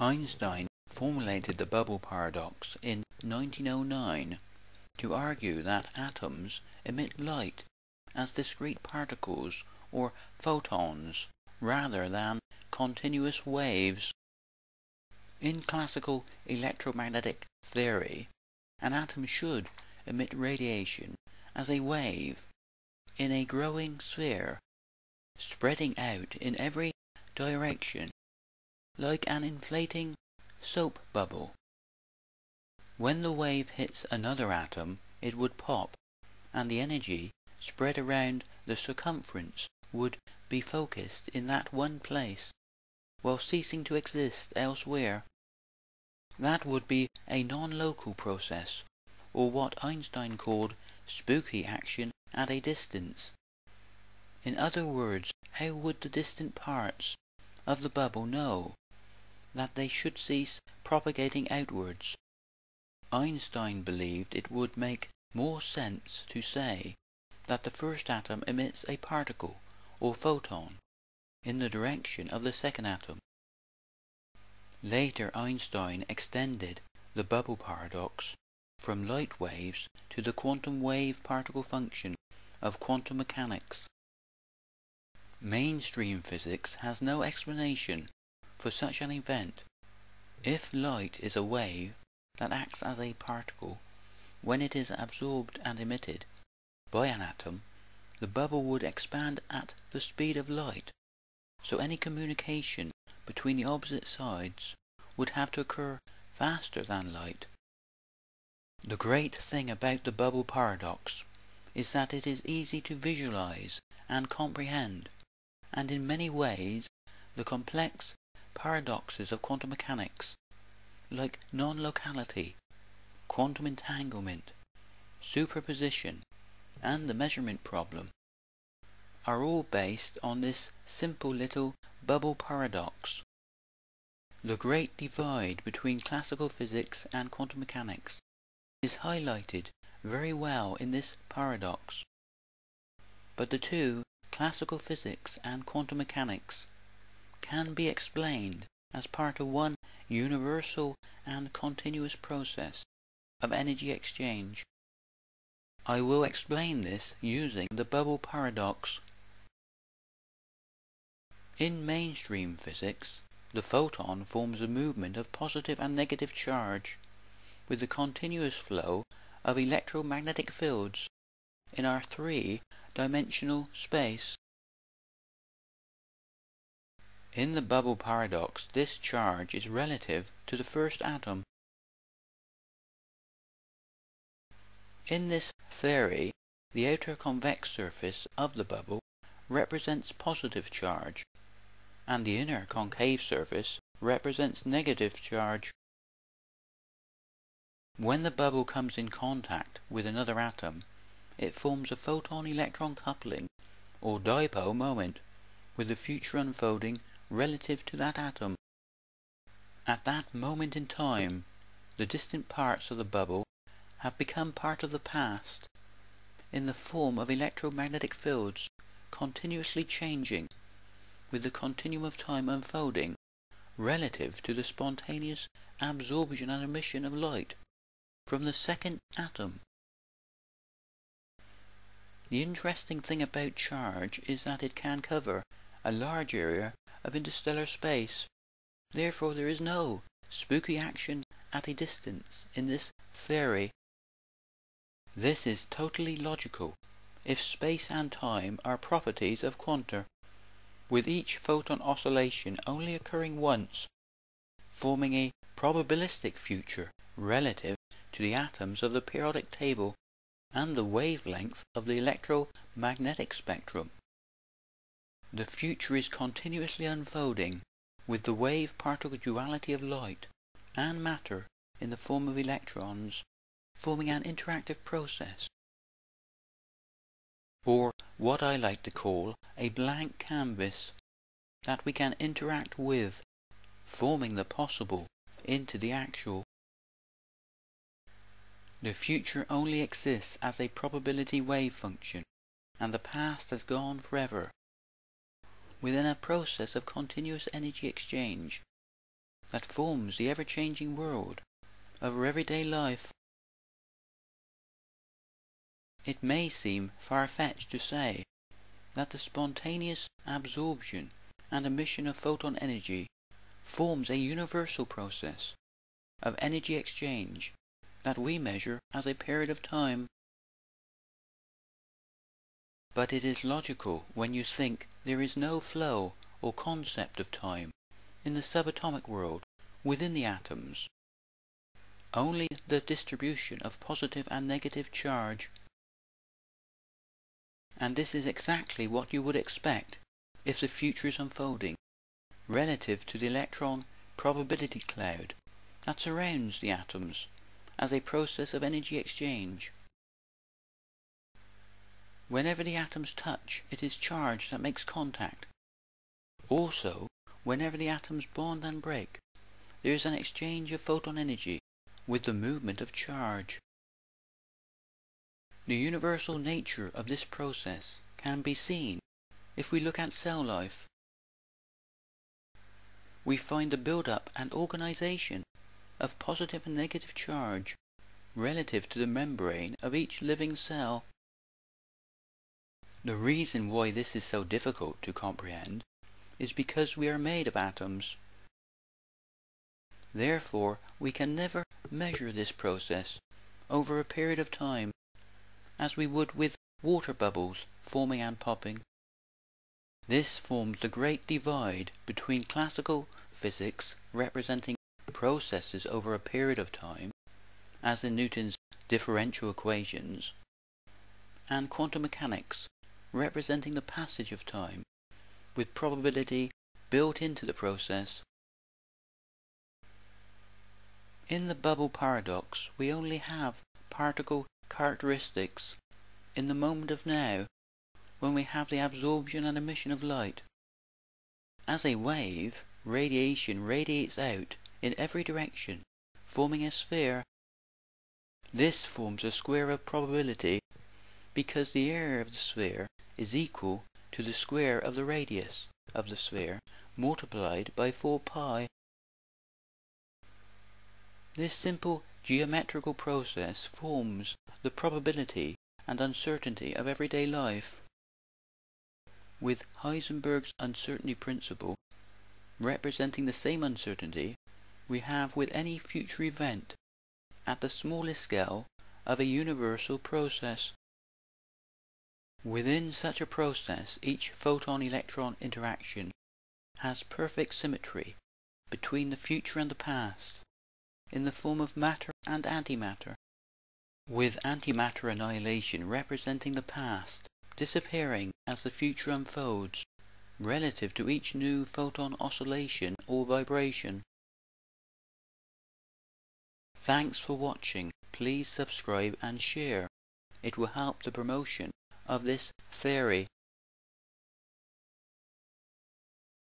Einstein formulated the bubble paradox in 1909 to argue that atoms emit light as discrete particles or photons rather than continuous waves. In classical electromagnetic theory, an atom should emit radiation as a wave in a growing sphere, spreading out in every direction like an inflating soap bubble. When the wave hits another atom, it would pop, and the energy spread around the circumference would be focused in that one place, while ceasing to exist elsewhere. That would be a non-local process, or what Einstein called spooky action at a distance. In other words, how would the distant parts of the bubble know that they should cease propagating outwards. Einstein believed it would make more sense to say that the first atom emits a particle, or photon, in the direction of the second atom. Later Einstein extended the bubble paradox from light waves to the quantum wave particle function of quantum mechanics. Mainstream physics has no explanation for such an event. If light is a wave that acts as a particle, when it is absorbed and emitted by an atom, the bubble would expand at the speed of light, so any communication between the opposite sides would have to occur faster than light. The great thing about the bubble paradox is that it is easy to visualize and comprehend, and in many ways the complex paradoxes of quantum mechanics, like non-locality, quantum entanglement, superposition, and the measurement problem, are all based on this simple little bubble paradox. The great divide between classical physics and quantum mechanics is highlighted very well in this paradox. But the two, classical physics and quantum mechanics, can be explained as part of one universal and continuous process of energy exchange. I will explain this using the bubble paradox. In mainstream physics, the photon forms a movement of positive and negative charge with the continuous flow of electromagnetic fields in our three-dimensional space. In the bubble paradox, this charge is relative to the first atom. In this theory, the outer convex surface of the bubble represents positive charge, and the inner concave surface represents negative charge. When the bubble comes in contact with another atom, it forms a photon-electron coupling, or dipole moment, with the future unfolding relative to that atom. At that moment in time, the distant parts of the bubble have become part of the past, in the form of electromagnetic fields continuously changing, with the continuum of time unfolding, relative to the spontaneous absorption and emission of light from the second atom. The interesting thing about charge is that it can cover a large area of interstellar space. Therefore there is no spooky action at a distance in this theory. This is totally logical if space and time are properties of quanta, with each photon oscillation only occurring once, forming a probabilistic future relative to the atoms of the periodic table and the wavelength of the electromagnetic spectrum. The future is continuously unfolding with the wave-particle duality of light and matter in the form of electrons, forming an interactive process, or what I like to call a blank canvas that we can interact with, forming the possible into the actual. The future only exists as a probability wave function, and the past has gone forever within a process of continuous energy exchange. that forms the ever-changing world of our everyday life. It may seem far-fetched to say that the spontaneous absorption and emission of photon energy forms a universal process of energy exchange that we measure as a period of time. But it is logical when you think there is no flow or concept of time in the subatomic world within the atoms. Only the distribution of positive and negative charge. And this is exactly what you would expect if the future is unfolding relative to the electron probability cloud that surrounds the atoms as a process of energy exchange. Whenever the atoms touch, it is charge that makes contact. Also, whenever the atoms bond and break, there is an exchange of photon energy with the movement of charge. The universal nature of this process can be seen if we look at cell life. We find the build-up and organization of positive and negative charge relative to the membrane of each living cell. The reason why this is so difficult to comprehend is because we are made of atoms. Therefore, we can never measure this process over a period of time as we would with water bubbles forming and popping. This forms the great divide between classical physics representing processes over a period of time, as in Newton's differential equations, and quantum mechanics representing the passage of time with probability built into the process. In the bubble paradox, we only have particle characteristics in the moment of now when we have the absorption and emission of light. As a wave, radiation radiates out in every direction, forming a sphere. This forms a square of probability because the area of the sphere is equal to the square of the radius of the sphere multiplied by 4 pi. This simple geometrical process forms the probability and uncertainty of everyday life. With Heisenberg's uncertainty principle representing the same uncertainty we have with any future event at the smallest scale of a universal process. Within such a process, each photon-electron interaction has perfect symmetry between the future and the past, in the form of matter and antimatter, with antimatter annihilation representing the past, disappearing as the future unfolds, relative to each new photon oscillation or vibration. Thanks for watching. Please subscribe and share. It will help the promotion of this theory.